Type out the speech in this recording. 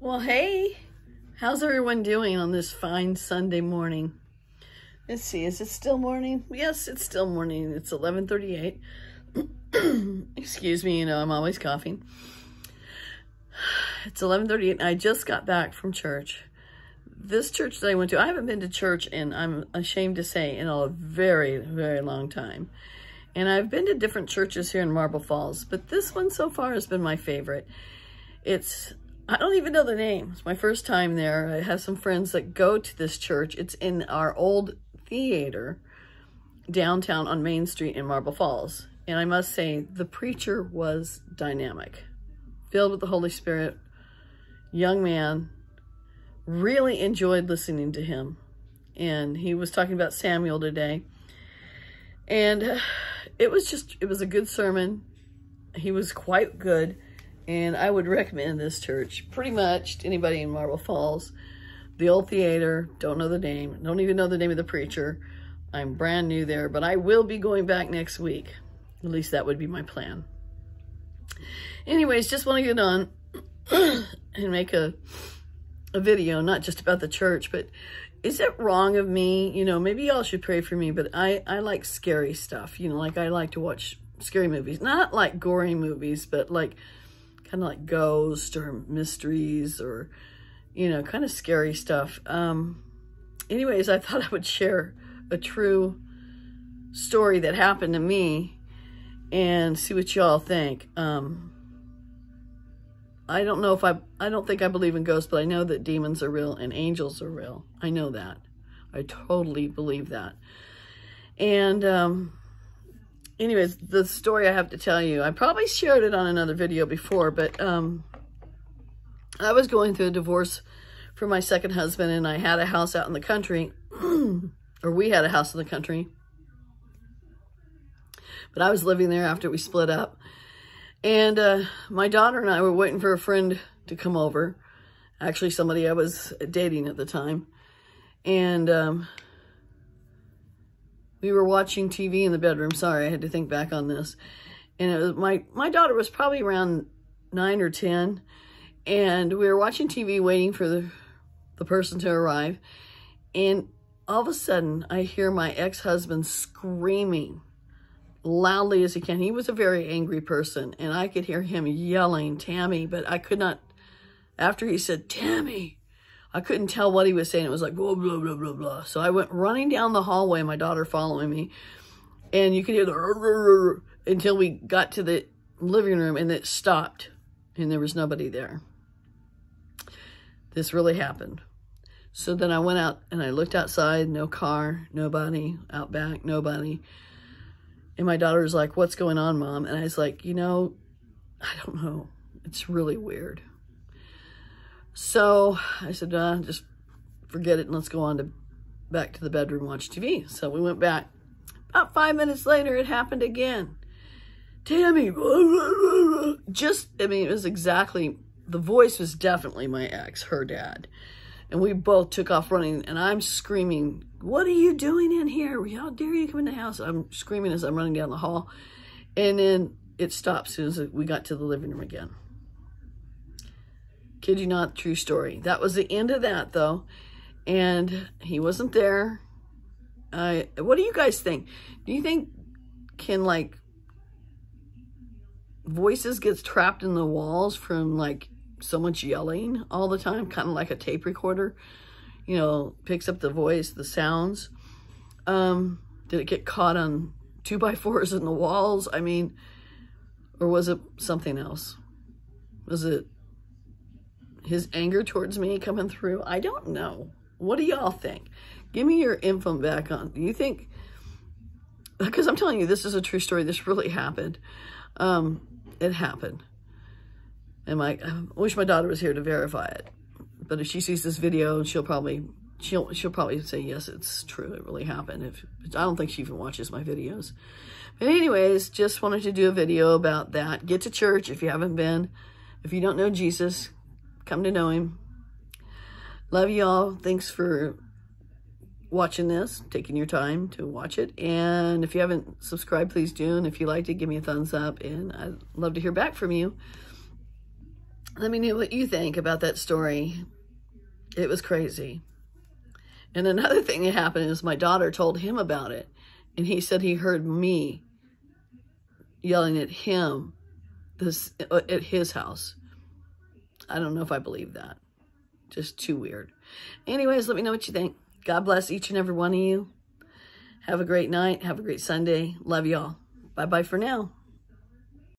Well, hey, how's everyone doing on this fine Sunday morning? Let's see, is it still morning? Yes, it's still morning. It's 11:38. Excuse me, you know, I'm always coughing. It's 11:38. I just got back from church. This church that I went to, I haven't been to church in I'm ashamed to say in a very, very long time. And I've been to different churches here in Marble Falls, but this one so far has been my favorite. It's I don't even know the name. It's my first time there. I have some friends that go to this church. It's in our old theater downtown on Main Street in Marble Falls. And I must say, the preacher was dynamic, filled with the Holy Spirit, young man, really enjoyed listening to him. And he was talking about Samuel today. And it was just, it was a good sermon. He was quite good. And I would recommend this church pretty much to anybody in Marble Falls. The old theater, don't know the name, don't even know the name of the preacher. I'm brand new there, but I will be going back next week. At least that would be my plan. Anyways, just want to get on and make a, a video, not just about the church, but is it wrong of me? You know, maybe y'all should pray for me, but I, I like scary stuff. You know, like I like to watch scary movies. Not like gory movies, but like kind of like ghosts or mysteries or, you know, kind of scary stuff. Um, anyways, I thought I would share a true story that happened to me and see what y'all think. Um, I don't know if I, I don't think I believe in ghosts, but I know that demons are real and angels are real. I know that. I totally believe that. And, um, anyways, the story I have to tell you, I probably shared it on another video before, but um, I was going through a divorce for my second husband, and I had a house out in the country, or we had a house in the country, but I was living there after we split up. And uh, my daughter and I were waiting for a friend to come over, actually somebody I was dating at the time. And um, we were watching TV in the bedroom. Sorry, I had to think back on this. And it was my, my daughter was probably around nine or 10. And we were watching TV waiting for the, the person to arrive. And all of a sudden, I hear my ex-husband screaming loudly as he can. He was a very angry person. And I could hear him yelling, Tammy, but I could not, after he said, Tammy, I couldn't tell what he was saying. It was like, blah, blah, blah, blah, blah. So I went running down the hallway, my daughter following me. And you could hear the until we got to the living room and it stopped and there was nobody there. This really happened. So then I went out and I looked outside, no car, nobody, out back, nobody. And my daughter was like, what's going on, mom? And I was like, you know, I don't know. It's really weird. So I said, uh, just forget it and let's go on to back to the bedroom watch TV. So we went back. About five minutes later, it happened again. Tammy, just, I mean, it was exactly, the voice was definitely my ex, her dad. And we both took off running and I'm screaming, what are you doing in here? How dare you come in the house? I'm screaming as I'm running down the hall. And then it stopped as soon as we got to the living room again. Kid you not, true story. That was the end of that, though. And he wasn't there. Uh, what do you guys think? Do you think can, like, voices get trapped in the walls from, like, so much yelling all the time? Kind of like a tape recorder, you know, picks up the voice, the sounds. Um, did it get caught on two by fours in the walls? I mean, or was it something else? Was it his anger towards me coming through? I don't know. What do y'all think? Give me your info back on. Do you think, because I'm telling you, this is a true story. This really happened. Um, it happened. And my, I wish my daughter was here to verify it. But if she sees this video, she'll probably, she'll, she'll probably say, yes, it's true. It really happened. If I don't think she even watches my videos. But anyways, just wanted to do a video about that. Get to church if you haven't been. If you don't know Jesus, come to know him. Love y'all. Thanks for watching this, taking your time to watch it. And if you haven't subscribed, please do. And if you liked it, give me a thumbs up. And I'd love to hear back from you. Let me know what you think about that story. It was crazy. And another thing that happened is my daughter told him about it. And he said he heard me yelling at him this at his house. I don't know if I believe that. Just too weird. Anyways, let me know what you think. God bless each and every one of you. Have a great night. Have a great Sunday. Love y'all. Bye-bye for now.